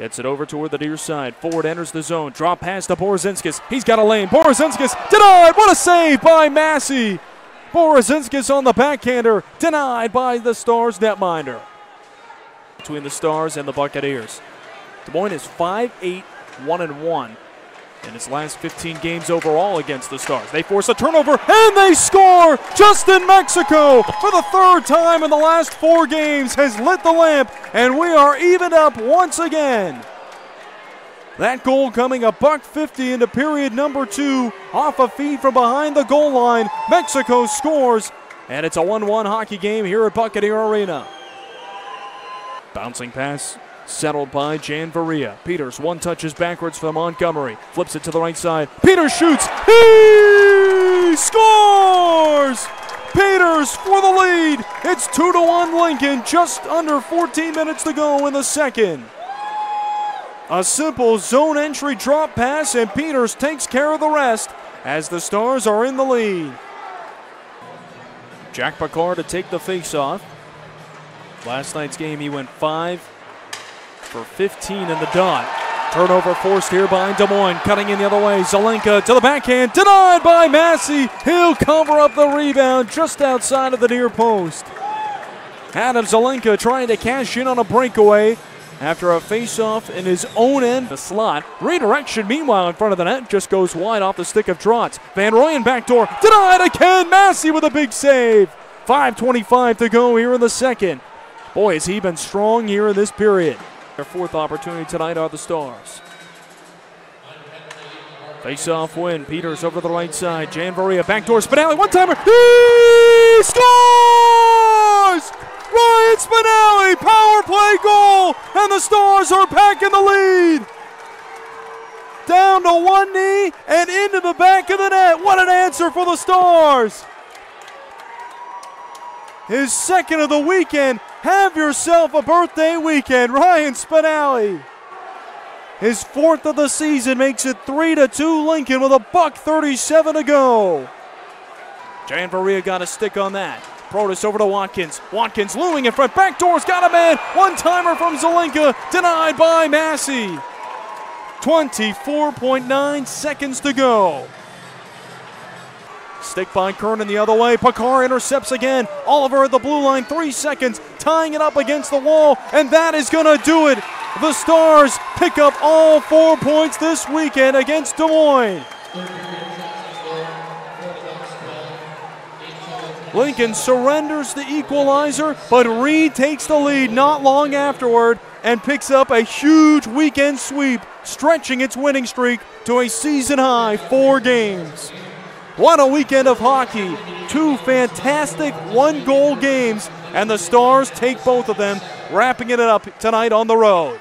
Gets it over toward the near side. Forward enters the zone. Drop pass to Borozinskis. He's got a lane. Borozinskis denied. What a save by Massie. Borozinskis on the backhander. Denied by the Stars netminder. Between the Stars and the Buccaneers. Des Moines is 5 8 1 and 1 in his last 15 games overall against the Stars. They force a turnover and they score! Justin Mexico, for the third time in the last four games, has lit the lamp, and we are evened up once again. That goal coming a buck 50 into period number two off a feed from behind the goal line. Mexico scores, and it's a 1 1 hockey game here at Buccaneer Arena. Bouncing pass settled by Jan Varia. Peters one touches backwards for Montgomery. Flips it to the right side. Peters shoots. He scores! Peters for the lead. It's 2 to 1 Lincoln. Just under 14 minutes to go in the second. A simple zone entry drop pass, and Peters takes care of the rest as the Stars are in the lead. Jack Picard to take the face off. Last night's game, he went 5 for 15 in the dot. Turnover forced here by Des Moines. Cutting in the other way. Zelenka to the backhand. Denied by Massie. He'll cover up the rebound just outside of the near post. Adam Zelenka trying to cash in on a breakaway after a face-off in his own end. The slot. Redirection, meanwhile, in front of the net just goes wide off the stick of Trotz. Van Rooyen backdoor. Denied again. Massie with a big save. 5.25 to go here in the second. Boy, has he been strong here in this period. Their fourth opportunity tonight are the Stars. Face off win. Peters over to the right side. Jan Varia backdoor. Spinale one timer. He scores! Ryan Spinale power play goal, and the Stars are back in the lead. Down to one knee and into the back of the net. What an answer for the Stars! His second of the weekend have yourself a birthday weekend, Ryan Spinale. His fourth of the season makes it 3 to 2 Lincoln with a buck 37 to go. Jan Varia got a stick on that. Protas over to Watkins. Watkins looming in front. Backdoor's got a man. One timer from Zelenka. Denied by Massie. 24.9 seconds to go. Stick by Kernan the other way. Picard intercepts again. Oliver at the blue line, three seconds, tying it up against the wall, and that is going to do it. The Stars pick up all four points this weekend against Des Moines. Lincoln surrenders the equalizer, but Reed takes the lead not long afterward and picks up a huge weekend sweep, stretching its winning streak to a season high four games. What a weekend of hockey. Two fantastic one goal games, and the Stars take both of them, wrapping it up tonight on the road.